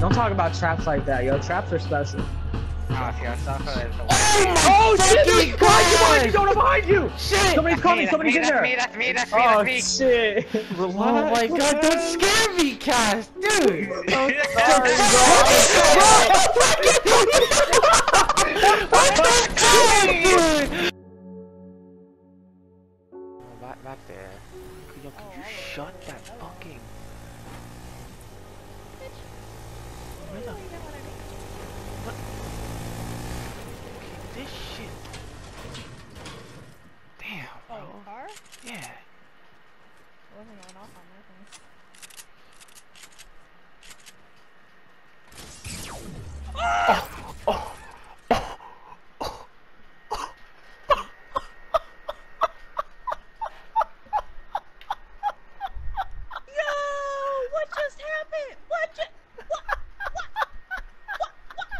Don't talk about traps like that, yo. Traps are special. Oh, see, I saw her oh, oh shit! There's behind you! Behind you! Don't behind you! Shit! Somebody's coming! That's Somebody's me, in that's there! me, that's me, that's me, Oh that's me. shit! Oh my god, don't scare me, Cass, dude! Sorry, what the hell, dude? Back, back there. Yo, could you shut that fucking... Where the... What? Okay, this shit... Damn, oh, bro. Oh, car? Yeah. It wasn't going off on my thing. Yo! What just happened? What just... What? What? What? What?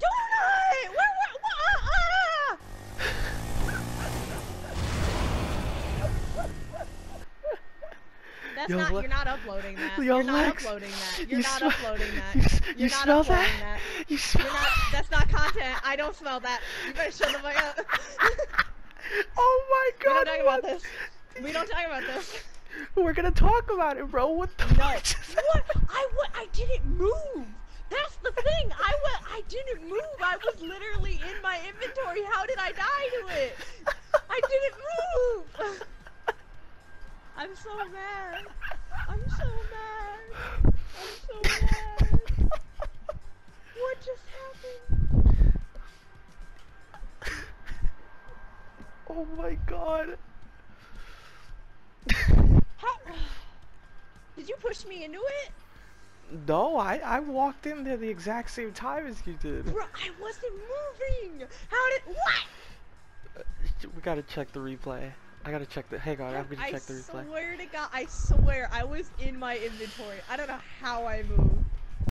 Donut! Where, where, what? Ah! That's Yo, not, you're not uploading that. Yo, you're not Lex, uploading that. you You're not uploading that. You, You're you not smell uploading that? that. You smell not, that's not content. I don't smell that. You better shut the fuck up. Oh my god. we don't talk what? about this. We don't talk about this. We're gonna talk about it, bro. What the No. fuck? What? I what? I didn't move. That's the thing. I went. I didn't move. I was literally in my inventory. How did I die to it? I didn't move. I'm so mad. I'm so mad. I'm so mad. What just happened? Oh my god. How? Did you push me into it? No, I I walked in there the exact same time as you did. Bro, I wasn't moving. How did what? Uh, we gotta check the replay. I gotta check the. Hang on, I'm gonna I check the replay. swear to God, I swear I was in my inventory. I don't know how I moved.